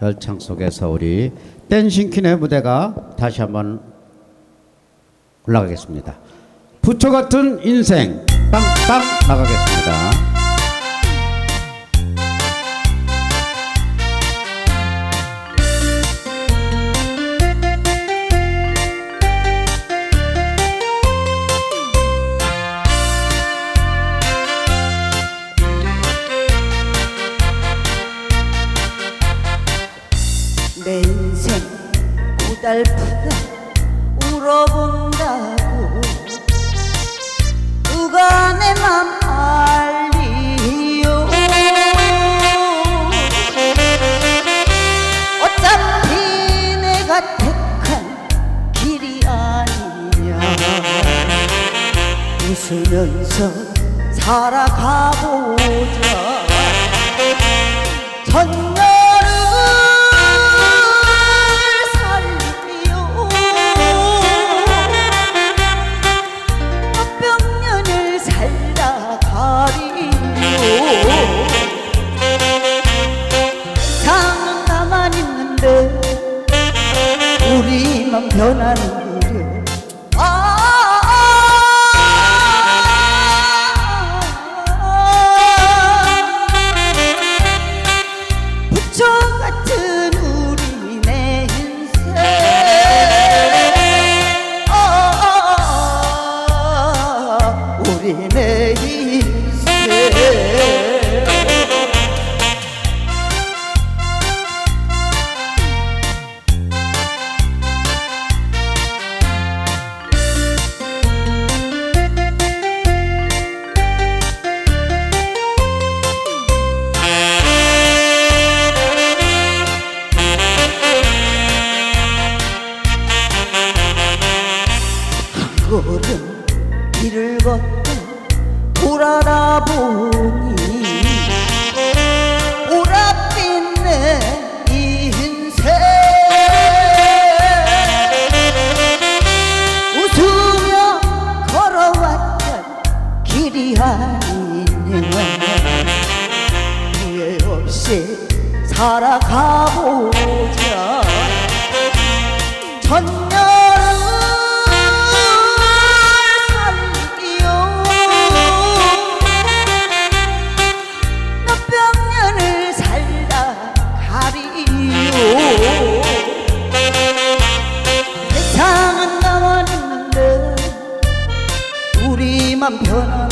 열창 속에서 우리 댄싱퀸의 무대가 다시 한번 올라가겠습니다. 부초 같은 인생 빵빵 나가겠습니다. 내 인생 고달프다 울어본다고. 누가 내 맘 알리요. 어차피 내가 택한 길이 아니냐 웃으면서 살아가보자. 전 우리만 변하는 거려 부처 같은 우리 내 걸음 길을 걷다 돌아다 보니 오랏빛 내 인생 웃으며 걸어왔던 길이 아니냐 후회 없이 살아가보자. 전년 우리만 변하